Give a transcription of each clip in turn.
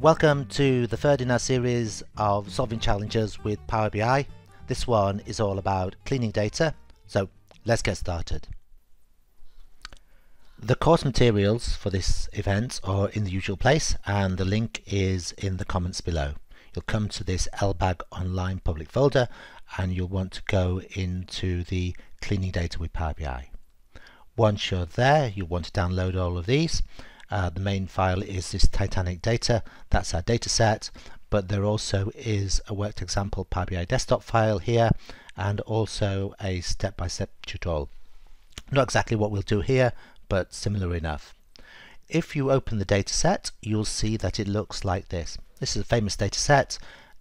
Welcome to the third in our series of solving challenges with Power BI. This one is all about cleaning data, so let's get started. The course materials for this event are in the usual place and the link is in the comments below. You'll come to this LBAG online public folder and you'll want to go into the cleaning data with Power BI. Once you're there, you'll want to download all of these uh, the main file is this Titanic data, that's our data set, but there also is a worked example Power BI desktop file here and also a step-by-step -step tutorial. Not exactly what we'll do here, but similar enough. If you open the data set, you'll see that it looks like this. This is a famous data set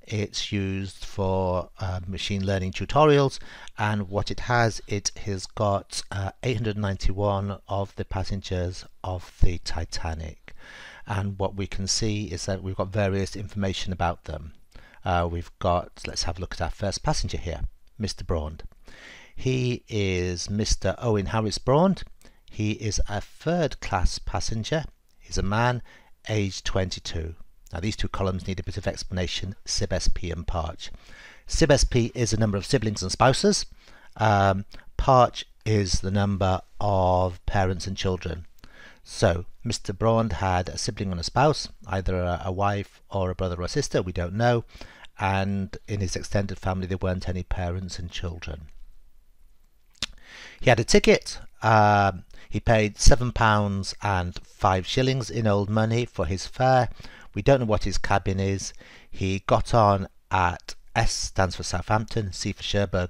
it's used for uh, machine learning tutorials and what it has it has got uh, 891 of the passengers of the Titanic and what we can see is that we've got various information about them uh, we've got let's have a look at our first passenger here Mr. Braund he is Mr. Owen Harris Braund he is a third class passenger he's a man aged 22 now these two columns need a bit of explanation, SIB-SP and PARCH. SIB-SP is the number of siblings and spouses. Um, PARCH is the number of parents and children. So Mr. Braund had a sibling and a spouse, either a, a, wife or a brother or a sister, we don't know, and in his extended family there weren't any parents and children. He had a ticket. Um, he paid seven pounds and five shillings in old money for his fare, we don't know what his cabin is. He got on at S stands for Southampton, C for Cherbourg,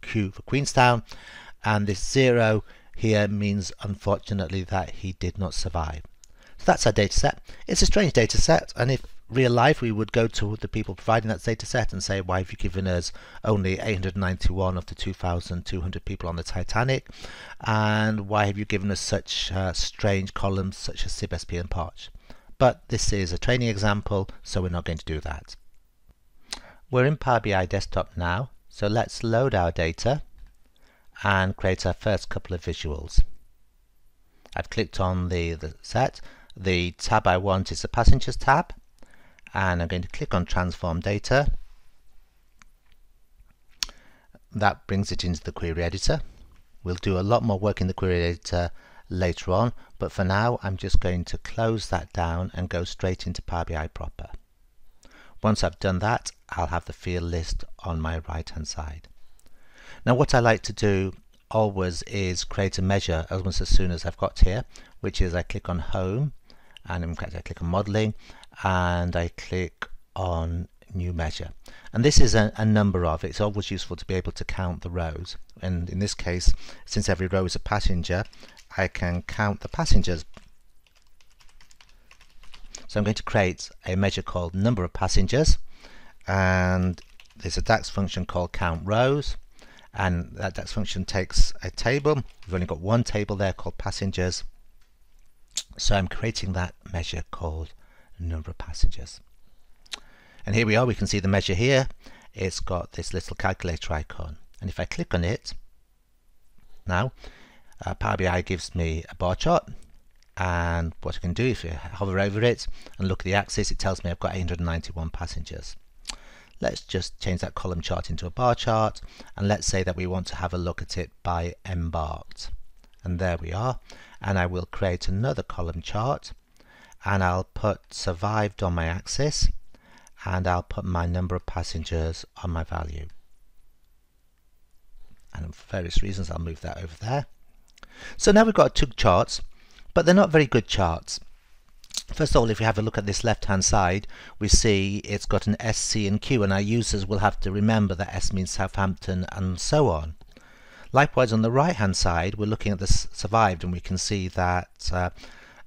Q for Queenstown, and this zero here means unfortunately that he did not survive. So that's our data set. It's a strange data set, and if real life we would go to the people providing that data set and say why have you given us only 891 of the 2,200 people on the Titanic and why have you given us such uh, strange columns such as SIB, SP and PARCH but this is a training example, so we're not going to do that. We're in Power BI Desktop now, so let's load our data and create our first couple of visuals. I've clicked on the, the set. The tab I want is the Passengers tab, and I'm going to click on Transform Data. That brings it into the query editor. We'll do a lot more work in the query editor later on but for now I'm just going to close that down and go straight into Power BI proper. Once I've done that I'll have the field list on my right hand side. Now what I like to do always is create a measure almost as soon as I've got here which is I click on home and in fact I click on modeling and I click on new measure and this is a, a, number of it's always useful to be able to count the rows and in this case since every row is a passenger I can count the passengers. So I'm going to create a measure called number of passengers and there's a DAX function called count rows and that DAX function takes a table. We've only got one table there called passengers. So I'm creating that measure called number of passengers. And here we are, we can see the measure here. It's got this little calculator icon. And if I click on it, now uh, Power BI gives me a bar chart and what I can do if you hover over it and look at the axis it tells me I've got 891 passengers. Let's just change that column chart into a bar chart and let's say that we want to have a look at it by embarked and there we are and I will create another column chart and I'll put survived on my axis and I'll put my number of passengers on my value. And for various reasons I'll move that over there so now we've got two charts, but they're not very good charts. First of all, if we have a look at this left-hand side, we see it's got an S, C and Q, and our users will have to remember that S means Southampton and so on. Likewise, on the right-hand side, we're looking at the survived, and we can see that uh,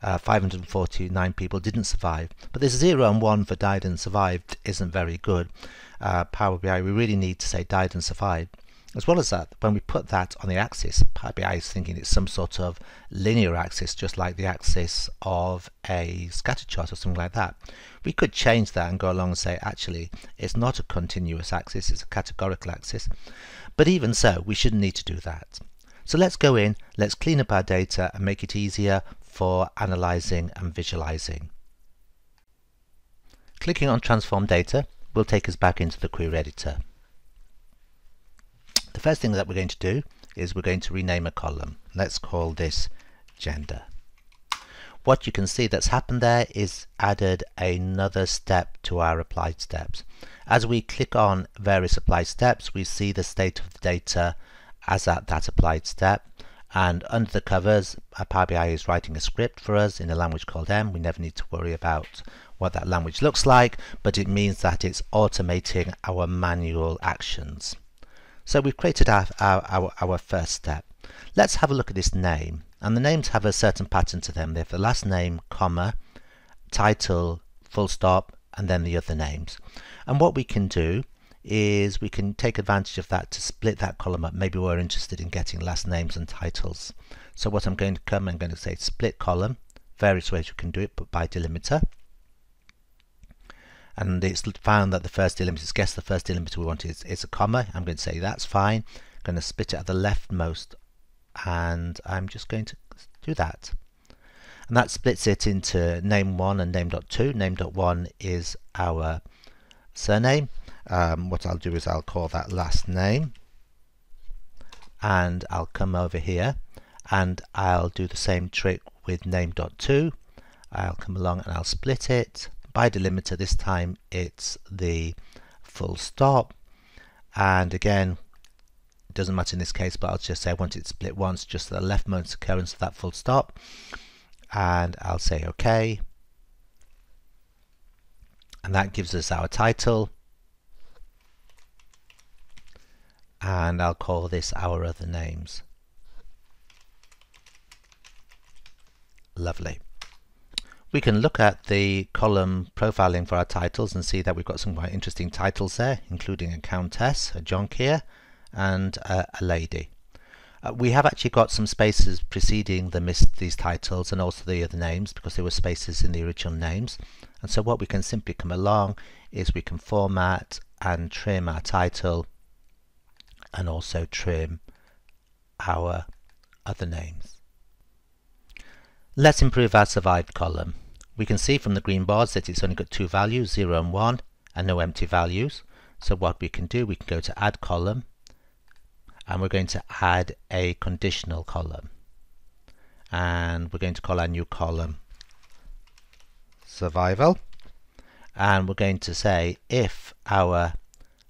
uh, 549 people didn't survive. But this 0 and 1 for died and survived isn't very good. Uh, Power BI, we really need to say died and survived. As well as that, when we put that on the axis, Power BI is thinking it's some sort of linear axis, just like the axis of a scatter chart or something like that. We could change that and go along and say, actually, it's not a continuous axis, it's a categorical axis. But even so, we shouldn't need to do that. So let's go in, let's clean up our data and make it easier for analyzing and visualizing. Clicking on transform data will take us back into the query editor. The first thing that we're going to do is we're going to rename a column. Let's call this gender. What you can see that's happened there is added another step to our applied steps. As we click on various applied steps we see the state of the data as at that applied step and under the covers uh, Power BI is writing a script for us in a language called M. We never need to worry about what that language looks like but it means that it's automating our manual actions. So we've created our, our, our, our, first step. Let's have a look at this name and the names have a certain pattern to them. They have the last name, comma, title, full stop and then the other names. And what we can do is we can take advantage of that to split that column up. Maybe we're interested in getting last names and titles. So what I'm going to come, I'm going to say split column, various ways you can do it, but by delimiter. And it's found that the first delimiter guess the first delimiter we want is, is a comma. I'm going to say that's fine. I'm going to split it at the leftmost and I'm just going to do that. And that splits it into name1 and name.2. Name.1 is our surname. Um, what I'll do is I'll call that last name and I'll come over here and I'll do the same trick with name.2 I'll come along and I'll split it by delimiter this time it's the full stop. And again it doesn't matter in this case but I'll just say I want it split once just the leftmost occurrence of that full stop. And I'll say OK. And that gives us our title. And I'll call this our other names. Lovely. We can look at the column profiling for our titles and see that we've got some quite interesting titles there, including a countess, a Jonkheer, and a, lady. Uh, we have actually got some spaces preceding the these titles and also the other names because there were spaces in the original names. And so what we can simply come along is we can format and trim our title and also trim our other names. Let's improve our survived column. We can see from the green bars that it's only got two values, 0 and 1, and no empty values. So what we can do, we can go to add column, and we're going to add a conditional column. And we're going to call our new column survival. And we're going to say if our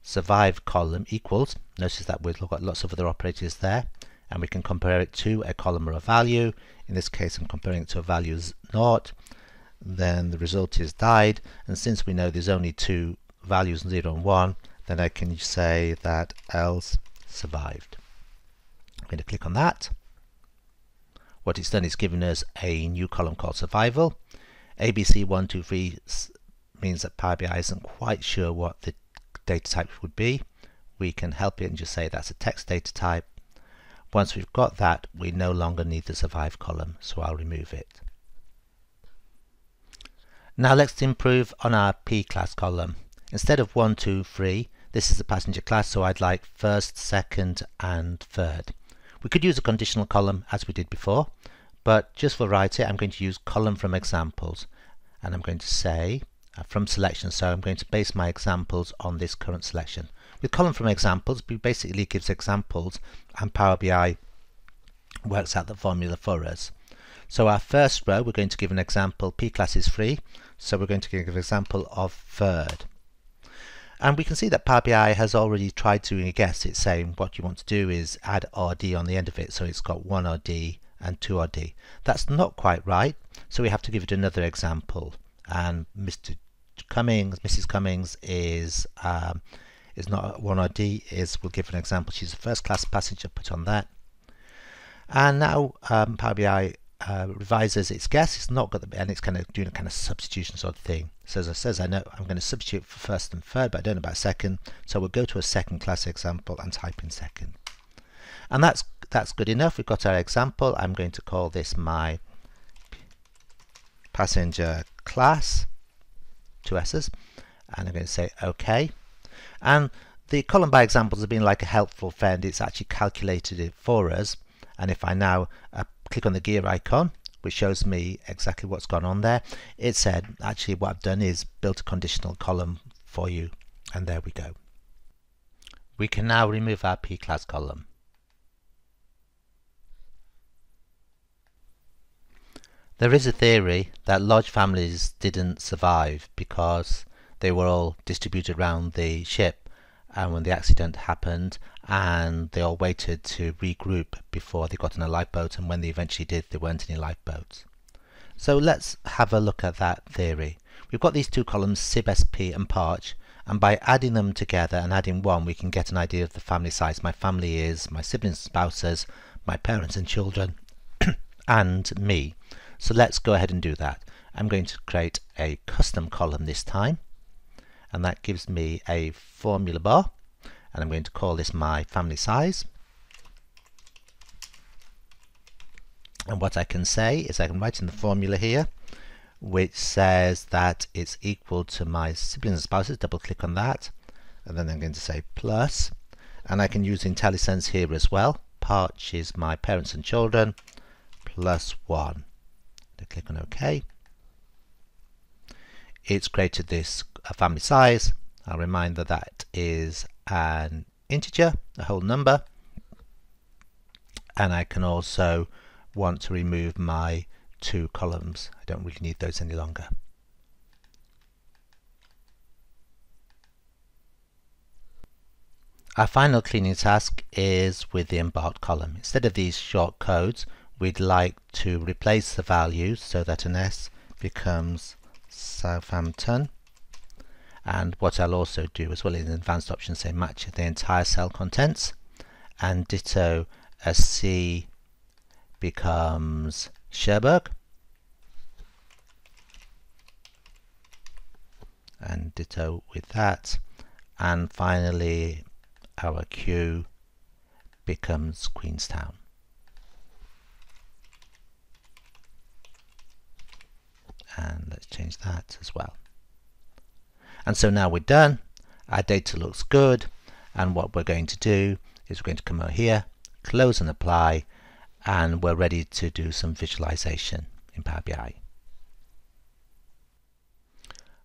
survived column equals, notice that we've got lots of other operators there, and we can compare it to a column or a value. In this case I'm comparing it to a value 0 then the result is died and since we know there's only two values 0 and 1 then I can say that else survived. I'm going to click on that. What it's done is given us a new column called survival. ABC123 means that Power BI isn't quite sure what the data type would be. We can help it and just say that's a text data type once we've got that, we no longer need the survive column, so I'll remove it. Now let's improve on our P class column. Instead of 1, 2, 3, this is the passenger class, so I'd like first, second and third. We could use a conditional column as we did before, but just for variety I'm going to use column from examples and I'm going to say uh, from selection, so I'm going to base my examples on this current selection. With column from examples, we basically gives examples and Power BI works out the formula for us. So our first row, we're going to give an example, P class is free, so we're going to give an example of third. And we can see that Power BI has already tried doing a guess. It's saying what you want to do is add RD on the end of it, so it's got one RD and two RD. That's not quite right, so we have to give it another example. And Mr. Cumings, Mrs. Cumings is um, is not one ID is we'll give an example. She's a first class passenger put on that. And now um, Power BI uh, revises its guess. It's not got the and it's kind of doing a kind of substitution sort of thing. So as I says I know I'm going to substitute for first and third but I don't know about second. So we'll go to a second class example and type in second. And that's that's good enough. We've got our example. I'm going to call this my passenger class two S's. And I'm going to say OK and the column by examples have been like a helpful friend. It's actually calculated it for us. And if I now uh, click on the gear icon, which shows me exactly what's gone on there. It said actually what I've done is built a conditional column for you and there we go. We can now remove our P-class column. There is a theory that large families didn't survive because they were all distributed around the ship and when the accident happened and they all waited to regroup before they got in a lifeboat and when they eventually did there weren't any lifeboats. So let's have a look at that theory. We've got these two columns SIB-SP and PARCH and by adding them together and adding one we can get an idea of the family size. My family is my siblings, spouses, my parents and children and me. So let's go ahead and do that. I'm going to create a custom column this time and that gives me a formula bar and I'm going to call this my family size. And what I can say is I can write in the formula here which says that it's equal to my siblings and spouses double click on that and then I'm going to say plus. And I can use IntelliSense here as well Parch is my parents and children plus 1 I click on OK. It's created this family size. I'll remind that that is an integer, a whole number. And I can also want to remove my two columns. I don't really need those any longer. Our final cleaning task is with the embarked column. Instead of these short codes, we'd like to replace the values so that an S becomes Southampton and what I'll also do as well in advanced options say match the entire cell contents. And ditto a C becomes Cherbourg. And ditto with that. And finally our Q becomes Queenstown. And let's change that as well. And so now we're done, our data looks good, and what we're going to do is we're going to come over here, close and apply, and we're ready to do some visualization in Power BI.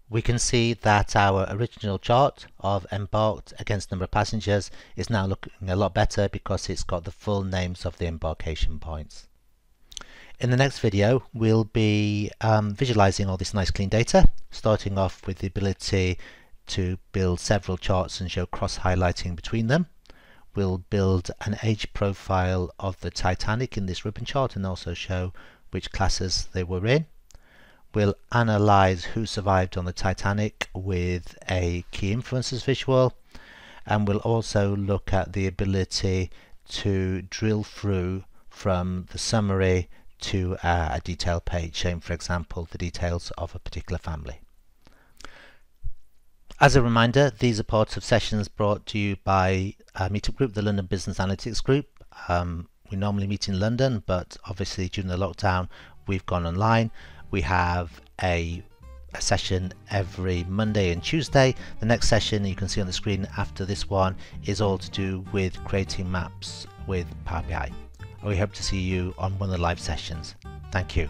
We can see that our original chart of embarked against number of passengers is now looking a lot better because it's got the full names of the embarkation points. In the next video, we'll be um, visualizing all this nice clean data, starting off with the ability to build several charts and show cross-highlighting between them. We'll build an age profile of the Titanic in this ribbon chart and also show which classes they were in. We'll analyze who survived on the Titanic with a key influences visual and we'll also look at the ability to drill through from the summary to uh, a detailed page showing, for example, the details of a particular family. As a reminder, these are parts of sessions brought to you by a meetup group, the London Business Analytics Group. Um, we normally meet in London, but obviously during the lockdown, we've gone online. We have a, a session every Monday and Tuesday. The next session you can see on the screen after this one is all to do with creating maps with Power BI we hope to see you on one of the live sessions. Thank you.